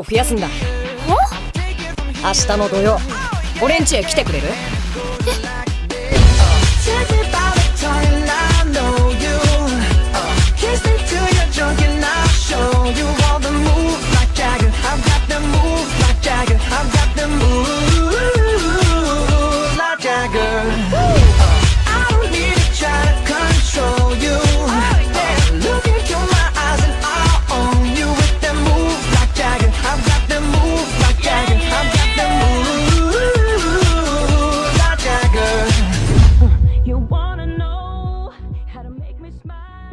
を増やすんだ。明日の土曜俺ん家へ来てくれる？え smile.